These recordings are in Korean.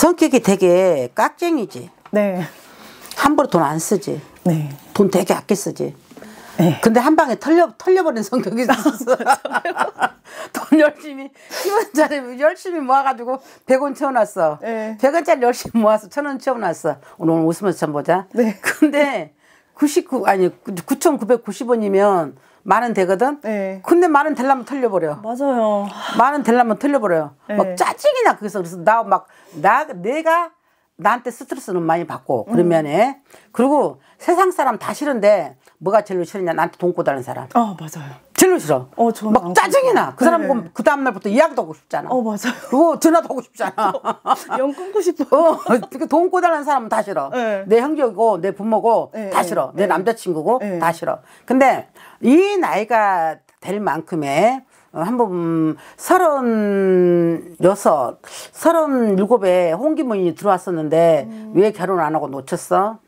성격이 되게 깍쟁이지. 네. 함부로 돈 안 쓰지. 네. 돈 되게 아껴 쓰지. 네. 근데 한 방에 털려 털려버린 성격이 있었어. 돈 열심히 10원짜리 열심히 모아가지고 100원 채워놨어. 네. 100원짜리 열심히 모아서 1000원 채워놨어. 오늘 웃으면서 참 보자. 네. 근데 99 아니 9,990원이면 만원 되거든. 네. 근데 만원 되려면 털려버려. 맞아요. 만원 되려면 털려버려요. 네. 막 짜증이 나 그래서 그래서 나 막 나 내가 나한테 스트레스는 많이 받고 그러면 해. 그리고 세상 사람 다 싫은데 뭐가 제일 싫으냐 나한테 돈 꼬다는 사람. 아, 맞아요. 제일 싫어. 어, 저는 막안 짜증이 나. 그 사람 네. 보면 그 다음 날부터 이야기도 하고 싶잖아. 어, 맞아요. 그리고 전화도 하고 싶잖아. 영 끊고 싶어. 어, 그돈 꼬다는 사람은 다 싫어. 네. 내 형제고 내 부모고 네, 다 네, 싫어. 내 네. 남자친구고 네. 다 싫어. 근데 이 나이가 될 만큼의 어, 한번 서른 여섯, 서른 일곱에 홍기문이 들어왔었는데 음. 왜 결혼 안 하고 놓쳤어?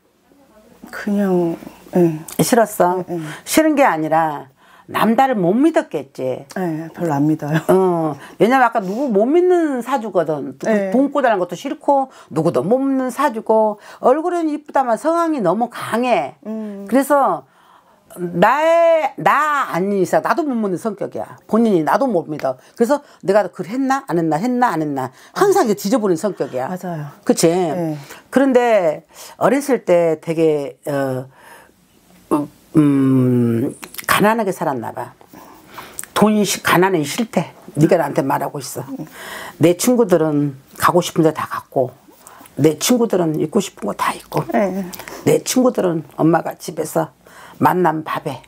그냥, 네. 싫었어? 싫은 게 아니라 남다를 못 믿었겠지. 네, 별로 안 믿어요. 어, 왜냐면 아까 누구 못 믿는 사주거든. 네. 돈 꼬다는 것도 싫고, 누구도 못 믿는 사주고, 얼굴은 이쁘다만 성향이 너무 강해. 음. 그래서, 나의, 나 아닌 이상, 나도 못 믿는 성격이야. 본인이 나도 못 믿어. 그래서 내가 그 했나? 안 했나? 했나? 안 했나? 항상 이게 뒤져보는 성격이야. 맞아요. 그치? 네. 그런데 어렸을 때 되게, 어, 음, 가난하게 살았나 봐. 돈이 시- 가난이 싫대. 네가 나한테 말하고 있어. 내 친구들은 가고 싶은 데 다 갔고, 내 친구들은 입고 싶은 거 다 입고, 네. 내 친구들은 엄마가 집에서 만난 밥에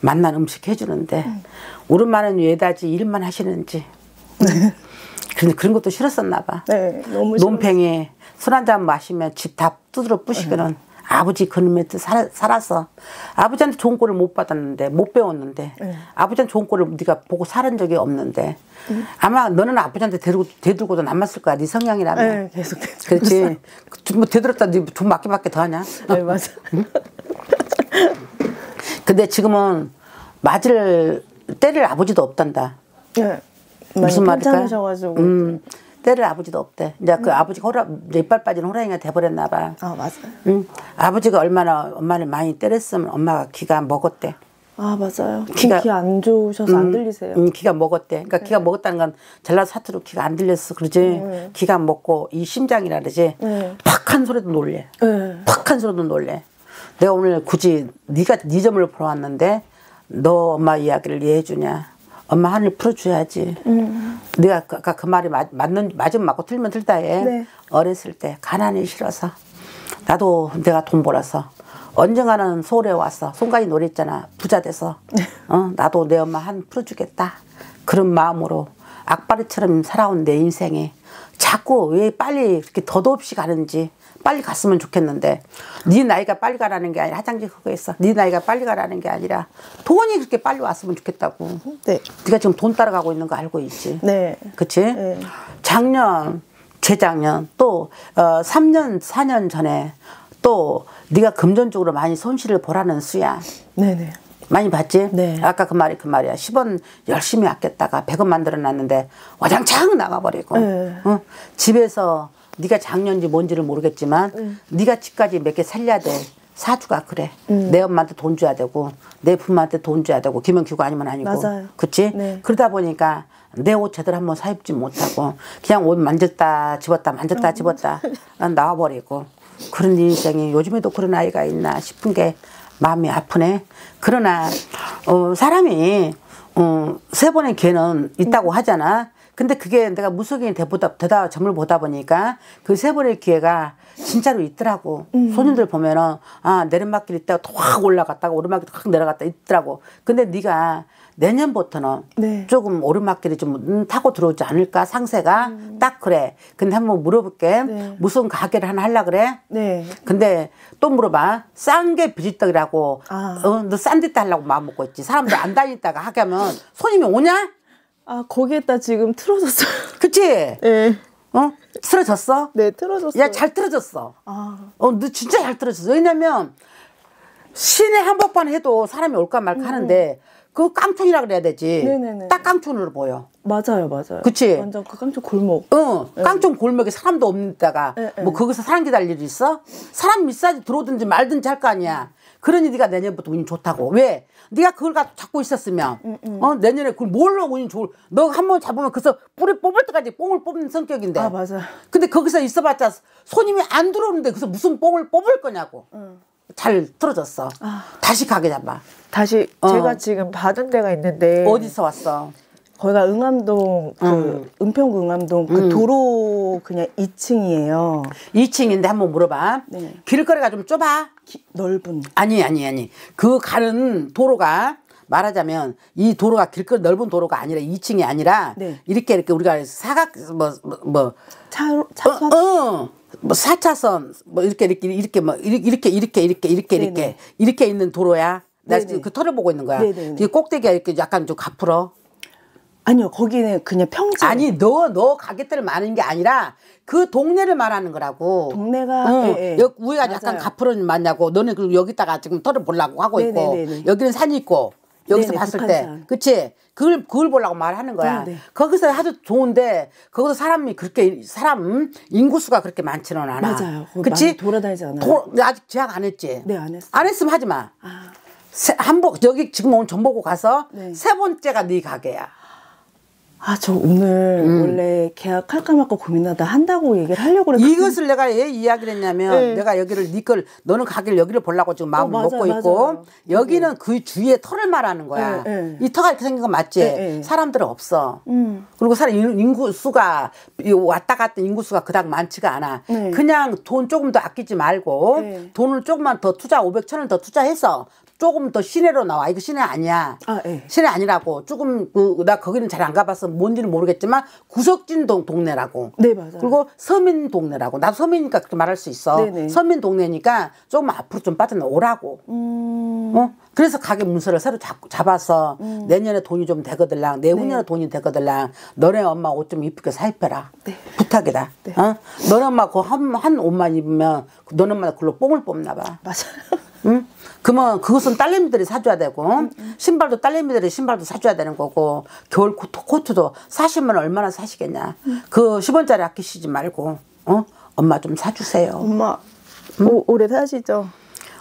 만난 음식 해주는데, 우리 엄마는 왜다지 일만 하시는지. 그런데 그런 것도 싫었었나 봐. 네. 논팽에 술 한 잔 마시면 집 다 두드러 부시기는 아버지 그놈에 살, 살았어. 아버지한테 좋은 꼴을 못 받았는데 못 배웠는데 아버지한테 좋은 꼴을 네가 보고 살은 적이 없는데 아마 너는 아버지한테 대들고, 대들고도 남았을 거야. 네 성향이라면. 네, 계속. 그렇지. 뭐 대들었다 네돈 맞게밖에 더 하냐? 네, 맞아. 근데 지금은 맞을 때릴 아버지도 없단다. 네. 무슨 말일까? 음, 때릴 아버지도 없대. 이제 그 아버지가 호라, 이빨 빠진 호랑이가 돼버렸나 봐. 아, 맞아요. 응. 아버지가 얼마나 엄마를 많이 때렸으면 엄마가 기가 먹었대. 아, 맞아요. 귀가- 귀 안 좋으셔서 안 들리세요. 응, 기가 먹었대. 그러니까 기가 먹었다는 건 전라도 사투로 기가 안 들렸어. 그러지. 기가 먹고 이 심장이라 그러지. 네. 팍한 소리도 놀래. 네. 팍한 소리도 놀래. 내가 오늘 굳이 네가 네 점을 보러 왔는데 너 엄마 이야기를 이해해 주냐? 엄마 하늘 풀어줘야지. 네가 그- 아까 그 말이 맞, 맞는 맞으면 맞고 틀면 틀다 해. 네. 어렸을 때 가난이 싫어서 나도 내가 돈 벌어서 언젠가는 서울에 왔어. 송가인 노래 있잖아. 부자 돼서 어 나도 내 엄마 한 풀어주겠다. 그런 마음으로 악바리처럼 살아온 내 인생에 자꾸 왜 빨리 이렇게 더없이 가는지 빨리 갔으면 좋겠는데 네 나이가 빨리 가라는 게 아니라 화장지 그거 있어. 네 나이가 빨리 가라는 게 아니라 돈이 그렇게 빨리 왔으면 좋겠다고. 네. 네가 지금 돈 따라가고 있는 거 알고 있지? 네. 그치? 네. 작년, 재작년, 또, 어, 3년, 4년 전에 또 네가 금전적으로 많이 손실을 보라는 수야. 네네. 많이 봤지? 네. 아까 그 말이 그 말이야. 10원 열심히 아꼈다가 100원 만들어 놨는데 와장창 나가버리고. 네. 어? 집에서 네가 작년인지 뭔지를 모르겠지만 네가 집까지 몇 개 살려야 돼. 사주가 그래. 음. 내 엄마한테 돈 줘야 되고 내 부모한테 돈 줘야 되고 김영규가 아니면 아니고. 맞아요. 그치? 네. 그러다 보니까 내 옷 제대로 한번 사 입지 못하고 그냥 옷 만졌다 집었다 음. 만졌다 집었다 나와버리고 그런 인생이 요즘에도 그런 아이가 있나 싶은 게 마음이 아프네. 그러나 어, 사람이 어, 세 번의 기회는 있다고 하잖아. 근데 그게 내가 무속인이 되보다 되다 점을 보다 보니까 그세 번의 기회가 진짜로 있더라고. 손님들 보면은 아 내리막길 있다가 확 올라갔다가 오르막길 확 내려갔다 있더라고. 근데 네가 내년부터는 네. 조금 오르막길이 좀 음, 타고 들어오지 않을까 상세가 딱 그래. 근데 한번 물어볼게. 네. 무슨 가게를 하나 하려 그래? 네. 근데 또 물어봐. 싼 게 비지떡이라고. 아. 어, 너 싼 데다 하려고 마음 먹고 있지. 사람들 안 다니다가 하게 하면 손님이 오냐? 아, 거기에다 지금 틀어졌어요. 그치? 네. 어? 틀어졌어? 네, 틀어졌어요. 야, 잘 틀어졌어. 아, 어, 너 진짜 잘 틀어졌어. 왜냐면, 시내 한복판 해도 사람이 올까 말까 하는데, 그 깡촌이라 그래야 되지. 네네네. 딱 깡촌으로 보여. 맞아요, 맞아요. 그치? 완전 그 깡총 골목. 어, 깡촌 골목에 사람도 없는 데다가 네, 네. 뭐 거기서 사람 기다릴 일이 있어? 사람 미사지 들어오든지 말든지 할 거 아니야. 그러니 네가 내년부터 운이 좋다고. 왜? 네가 그걸 갖고 잡고 있었으면 음, 어 내년에 그걸 뭘로 운이 좋을? 너 한 번 잡으면 그래서 뿌리 뽑을 때까지 뽕을 뽑는 성격인데. 아, 맞아요. 근데 거기서 있어봤자 손님이 안 들어오는데 그래서 무슨 뽕을 뽑을 거냐고. 잘 틀어졌어. 아. 다시 가게 잡아. 다시 어. 제가 지금 받은 데가 있는데 어디서 왔어? 거기가 응암동 그 은평구 응암동 그 도로 그냥 2층이에요. 2층인데 한번 물어봐. 네. 길거리가 좀 좁아? 넓은. 아니 아니 아니 그 가는 도로가 말하자면 이 도로가 길거리 넓은 도로가 아니라 2층이 아니라 네. 이렇게 이렇게 우리가 사각 뭐뭐 차로 차선 어, 뭐 4차선 뭐 이렇게 이렇게 이렇게 뭐 이렇게 이렇게 이렇게 이렇게 이렇게 이렇게 네네. 이렇게 있는 도로야. 나 네네. 지금 그 털을 보고 있는 거야. 네네네. 이 꼭대기가 이렇게 약간 좀 가풀어. 아니요 거기는 그냥 평지. 아니 너 너 가게들 많은 게 아니라 그 동네를 말하는 거라고. 동네가 응. 예, 예. 위가 약간 맞아요. 가푸른 맞냐고. 너는 그 여기다가 지금 털을 보려고 하고 있고 네네네네. 여기는 산이 있고 여기서 네네, 봤을 때, 북한산. 그치? 그걸 그걸 보려고 말하는 거야. 네네. 거기서 아주 좋은데 거기서 사람이 그렇게 사람 인구수가 그렇게 많지는 않아. 맞아요. 그치? 돌아다니지 않아요? 도- 아직 제약 안 했지. 네, 안 했어요. 안 했으면 하지 마. 아, 세- 한복 여기 지금 오늘 전보고 가서 네. 세 번째가 네 가게야. 아, 저 오늘 음. 원래 계약할까 말까 고민하다 한다고 얘기를 하려고 그랬거든요. 이것을 내가 왜 이야기를 했냐면 네. 내가 여기를 니걸 너는 가게를 여기를 보려고 지금 마음 어, 을 맞아요, 먹고 있고 맞아요. 여기는 그 주위에 털을 말하는 거야. 네, 네. 이 터가 이렇게 생긴 거 맞지? 네, 네. 사람들은 없어. 음. 그리고 사람 인- 인구수가 이 왔다 갔다 인구수가 그닥 많지가 않아. 네. 그냥 돈 조금 더 아끼지 말고 네. 돈을 조금만 더 투자 500, 천원더 투자해서 조금 더 시내로 나와. 이거 시내 아니야. 아, 예. 시내 아니라고. 조금 그 나 거기는 잘 안 가봐서 뭔지는 모르겠지만 구석진 동 동네라고. 네, 맞아요. 그리고 서민 동네라고. 나도 서민이니까 그렇게 말할 수 있어. 네네. 서민 동네니까 조금 앞으로 좀 빠져나오라고. 음. 어? 그래서 가게 문서를 새로 잡, 잡아서 내년에 돈이 좀 되거들랑 내후년에 네. 돈이 되거들랑 너네 엄마 옷 좀 이쁘게 사 입혀라. 네. 부탁이다. 네. 어? 너네 엄마 그 한 한 옷만 입으면 너네 엄마 그걸로 뽕을 뽑나 봐. 맞아요. 응? 그러면 그것은 딸내미들이 사줘야 되고 음, 신발도 딸내미들이 신발도 사줘야 되는 거고 겨울 코트, 코트도 사시면 얼마나 사시겠냐. 음. 그 10원짜리 아끼시지 말고 어? 엄마 좀 사주세요. 엄마, 오, 오래 사시죠?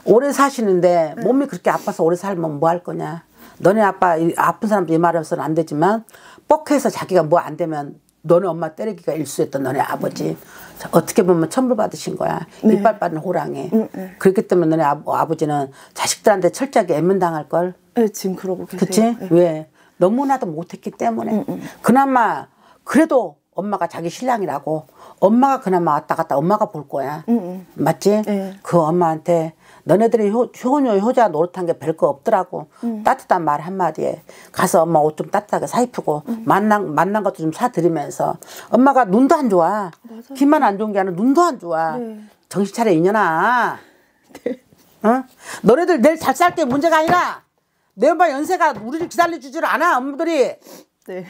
오래 사시는데 네. 몸이 그렇게 아파서 오래 살면 뭐 할 거냐. 너네 아빠 이- 아픈 사람도 이 말해서는 안 되지만 뻑해서 자기가 뭐 안 되면 너네 엄마 때리기가 일수였던 너네 아버지. 자, 어떻게 보면 천벌 받으신 거야. 네. 이빨 빠는 호랑이. 응, 네. 그렇기 때문에 너네 아, 아버지는 자식들한테 철저하게 애면 당할 걸. 네, 지금 그러고 계세요. 그치? 네. 왜? 너무나도 못했기 때문에. 그나마 그래도 엄마가 자기 신랑이라고. 엄마가 그나마 왔다 갔다 엄마가 볼 거야. 맞지? 네. 그 엄마한테 너네들이 효, 효녀 효자 노릇한 게 별거 없더라고. 따뜻한 말 한마디에. 가서 엄마 옷 좀 따뜻하게 사 입히고 만난 만난 것도 좀 사드리면서. 엄마가 눈도 안 좋아. 귀만 안 좋은 게 아니라 눈도 안 좋아. 네. 정신 차려 이년아. 어? 너네들 내일 잘 살 게 문제가 아니라 내 엄마 연세가 우리를 기다려주질 않아 엄마들이. 네.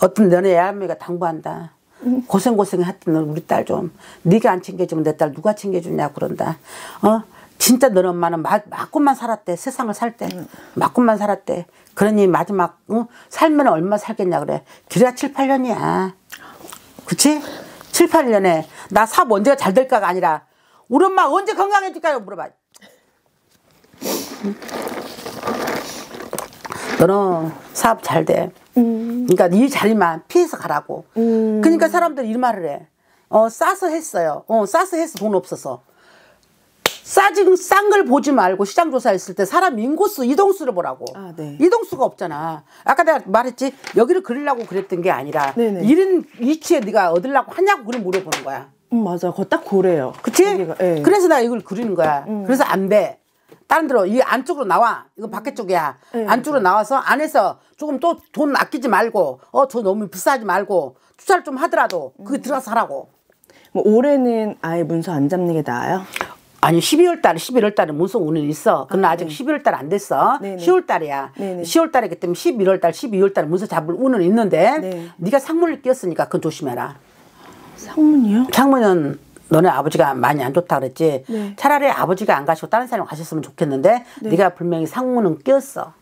어떤 너네 애할머니가 당부한다. 고생 고생 했던 우리 딸 좀 네가 안 챙겨주면 내 딸 누가 챙겨주냐 그런다. 어 진짜 너네 엄마는 마, 맞고만 살았대 세상을 살 때 맞고만 살았대. 그러니 마지막 어? 살면 얼마 살겠냐 그래. 길어야 7, 8년이야. 그치? 7, 8년에 나 사업 언제가 잘 될까가 아니라 우리 엄마 언제 건강해질까요 물어봐. 응? 너는 사업 잘 돼. 그러니까 이 자리만 피해서 가라고. 그러니까 사람들 이 말을 해. 어, 싸서 했어요. 어, 싸서 해서 돈 없어서. 싸진 싼 걸 보지 말고 시장 조사했을 때 사람 인구수 이동수를 보라고. 아, 네. 이동수가 없잖아. 아까 내가 말했지 여기를 그리려고 그랬던 게 아니라 네네. 이런 위치에 네가 얻으려고 하냐고 그걸 물어보는 거야. 음, 맞아. 그거 딱 고래요. 그치? 여기가, 예. 그래서 나 이걸 그리는 거야. 그래서 안 돼. 다른 데로 이 안쪽으로 나와. 이거 밖에 쪽이야. 네. 안쪽으로 나와서 안에서 조금 또 돈 아끼지 말고 어 저 너무 비싸지 말고 투자를 좀 하더라도 그게 들어가서 하라고. 뭐 올해는 아예 문서 안 잡는 게 나아요? 아니 12월 달에 11월 달에 무슨 운은 있어. 그러나 아, 직 11월 달 안 됐어. 네네. 10월 달이야. 네네. 10월 달이기 때문에 11월 달, 12월 달에 문서 잡을 운은 있는데 네. 네가 상문을 끼었으니까 그건 조심해라. 상문이요? 상문은 너네 아버지가 많이 안 좋다 그랬지. 네. 차라리 아버지가 안 가시고 다른 사람 가셨으면 좋겠는데 네. 가 분명히 상무는 끼었어.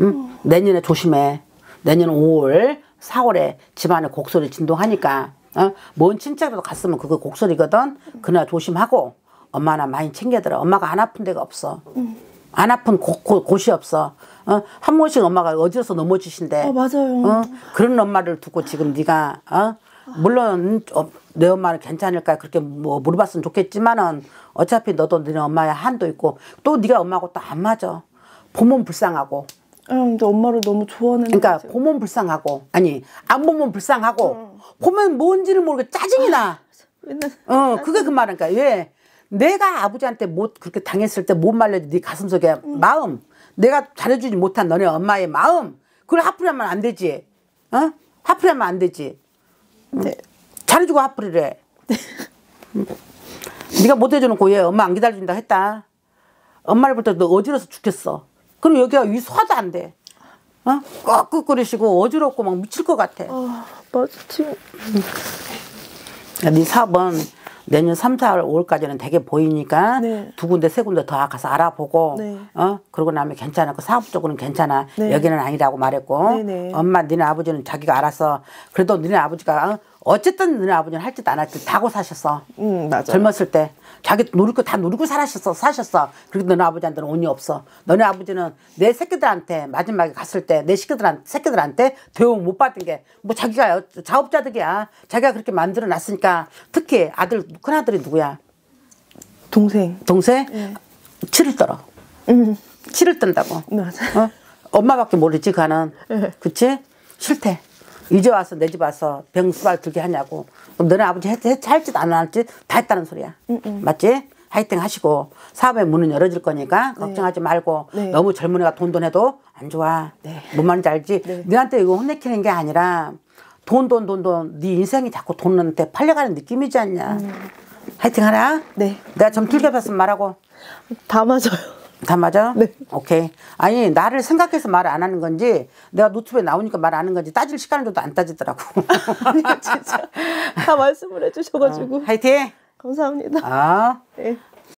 응? 내년에 조심해. 내년 5월, 4월에 집안에 곡소리 진동하니까 어? 먼 친척이라도 갔으면 그거 곡소리거든. 그날 조심하고 엄마나 많이 챙겨들어. 엄마가 안 아픈 데가 없어. 안 아픈 곳, 곳, 곳 이 없어. 어? 한 번씩 엄마가 어디서 넘어지신대. 아, 맞아요. 어? 그런 엄마를 두고 지금 네가 어? 물론 어, 내 엄마는 괜찮을까 그렇게 뭐 물어봤으면 좋겠지만은 어차피 너도 너네 엄마의 한도 있고 또 네가 엄마하고 또 안 맞아. 보면 불쌍하고. 아, 근데 엄마를 너무 좋아하는 그러니까 거지. 보면 불쌍하고 아니 안 보면 불쌍하고 보면 뭔지를 모르게 짜증이 나. 맨날 어 그게 그 말이니까 왜 내가 아버지한테 못 그렇게 당했을 때 못 말려준 네 가슴속에 마음 내가 잘해주지 못한 너네 엄마의 마음 그걸 하풀이하면 안 되지. 어 하풀이하면 안 되지. 네. 잘해주고 하풀이래. 응. 네가 못해주놓고 얘 엄마 안 기다려준다 했다. 엄마를 볼 때 너 어지러서 죽겠어. 그럼 여기가 위 소화도 안 돼. 어? 꺽꺽거리시고 어지럽고 막 미칠 것 같아. 아, 맞아. 지금 네 사업은 내년 3, 4월 5월까지는 되게 보이니까 네. 두 군데 세 군데 더 가서 알아보고 네. 어 그러고 나면 괜찮아. 그 사업적으로는 괜찮아. 네. 여기는 아니라고 말했고 네, 네. 엄마 니네 아버지는 자기가 알아서 그래도 니네 아버지가 어? 어쨌든 너네 아버지는 할 짓 안 할 짓 다고 사셨어. 음, 맞아. 젊었을 때. 자기 누릴 거다 누리고 살았었어 사셨어. 그래도 너네 아버지한테는 온이 없어. 너네 아버지는 내 새끼들한테 마지막에 갔을 때 내 새끼들한테 새끼들한테 대우 못 받은 게 뭐 자기가 자업자득이야. 자기가 그렇게 만들어 놨으니까 특히 아들 큰 아들이 누구야? 동생. 동생? 치를 떨어. 음, 치를 뜬다고. 맞아. 어? 엄마밖에 모르지 가는. 네. 그치? 싫대 이제 와서 내 집 와서 병수발 들게 하냐고. 그럼 너네 아버지 했, 했, 할짓 안 할짓 다 했다는 소리야. 맞지? 화이팅 하시고 사업의 문은 열어질 거니까 걱정하지 말고 네. 너무 젊은이가 돈돈 해도 안 좋아. 네. 뭔 말인지 알지? 네. 너한테 이거 혼내키는 게 아니라 돈 돈 돈 돈 네 인생이 자꾸 돈한테 팔려가는 느낌이지 않냐? 화이팅 하라. 네. 내가 좀 틀게 봤으면 말하고. 다 맞아요. 다 맞아? 네. 오케이. 아니, 나를 생각해서 말을 안 하는 건지, 내가 노트북에 나오니까 말 안 하는 건지, 따질 시간을 줘도 안 따지더라고. 아니, 진짜. 다 말씀을 해주셔가지고. 화이팅! 감사합니다. 아. 네.